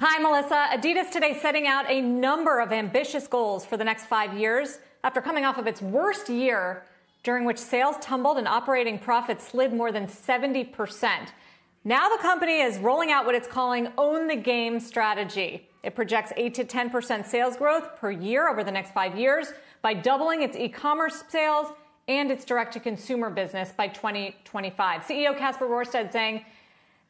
Hi, Melissa. Adidas today setting out a number of ambitious goals for the next five years after coming off of its worst year, during which sales tumbled and operating profits slid more than 70%. Now the company is rolling out what it's calling Own the Game strategy. It projects 8 to 10% sales growth per year over the next five years by doubling its e commerce sales and its direct to consumer business by 2025. CEO Kasper Rorsted saying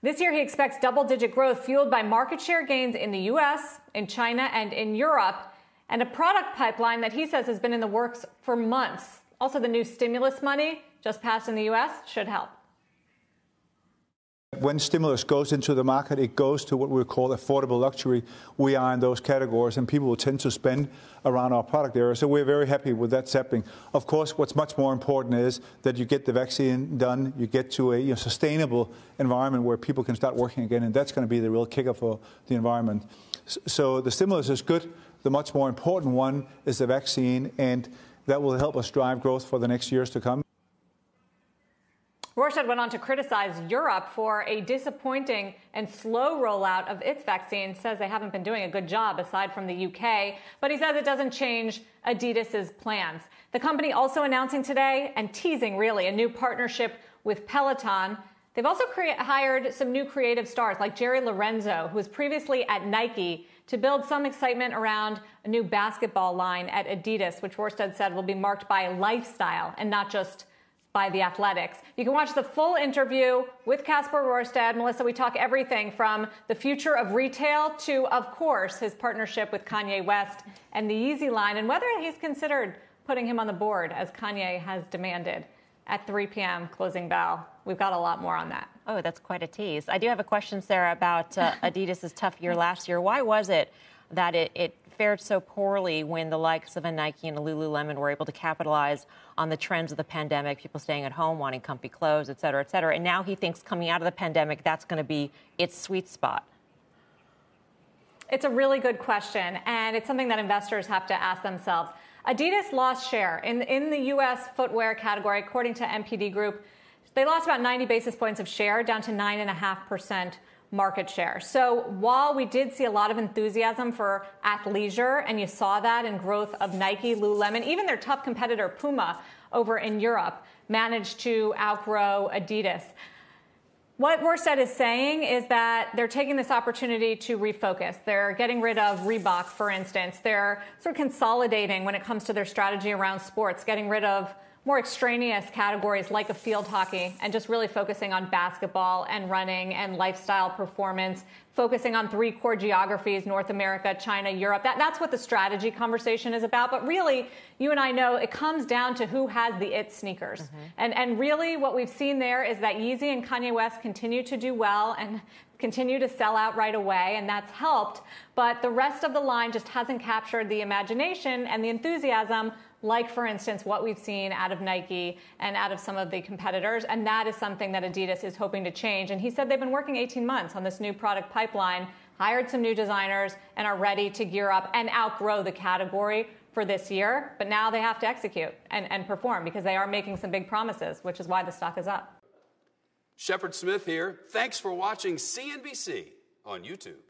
this year he expects double digit growth fueled by market share gains in the US, in China, and in Europe, and a product pipeline that he says has been in the works for months. Also, the new stimulus money just passed in the US should help. When stimulus goes into the market, it goes to what we call affordable luxury. We are in those categories, and people will tend to spend around our product area. So we're very happy with that stepping. Of course, what's much more important is that you get the vaccine done, you get to a you know, sustainable environment where people can start working again, and that's going to be the real kicker for the environment. So the stimulus is good. The much more important one is the vaccine, and that will help us drive growth for the next years to come. Rorsted went on to criticize Europe for a disappointing and slow rollout of its vaccine, says they haven't been doing a good job aside from the UK, but he says it doesn't change Adidas's plans. The company also announcing today and teasing really a new partnership with Peloton. They've also crea- hired some new creative stars like Jerry Lorenzo, who was previously at Nike, to build some excitement around a new basketball line at Adidas, which Rorsted said will be marked by lifestyle and not just by the Athletics. You can watch the full interview with Kasper Rorsted. Melissa, we talk everything from the future of retail to, of course, his partnership with Kanye West and the Yeezy line and whether he's considered putting him on the board as Kanye has demanded at 3 p.m. closing bell. We've got a lot more on that. Oh, that's quite a tease. I do have a question, Sara, about uh, Adidas' tough year last year. Why was it that it, it fared so poorly when the likes of a Nike and a Lululemon were able to capitalize on the trends of the pandemic, people staying at home, wanting comfy clothes, et cetera, et cetera. And now he thinks coming out of the pandemic, that's going to be its sweet spot. It's a really good question, and it's something that investors have to ask themselves. Adidas lost share in, in the U.S. footwear category, according to NPD Group. They lost about 90 basis points of share, down to 9.5% market share. So while we did see a lot of enthusiasm for athleisure, and you saw that in growth of Nike, Lululemon, even their tough competitor Puma over in Europe managed to outgrow Adidas. What Rorsted is saying is that they're taking this opportunity to refocus. They're getting rid of Reebok, for instance. They're sort of consolidating when it comes to their strategy around sports, getting rid of more extraneous categories like a field hockey and just really focusing on basketball and running and lifestyle performance, focusing on three core geographies North America, China, Europe. That, that's what the strategy conversation is about. But really, you and I know it comes down to who has the it sneakers. Mm-hmm. And, and really, what we've seen there is that Yeezy and Kanye West continue to do well and continue to sell out right away, and that's helped. But the rest of the line just hasn't captured the imagination and the enthusiasm like for instance what we've seen out of Nike and out of some of the competitors and that is something that Adidas is hoping to change. And he said they've been working 18 months on this new product pipeline hired some new designers and are ready to gear up and outgrow the category for this year. But now they have to execute and, and perform because they are making some big promises which is why the stock is up. Shepard Smith here. Thanks for watching CNBC on YouTube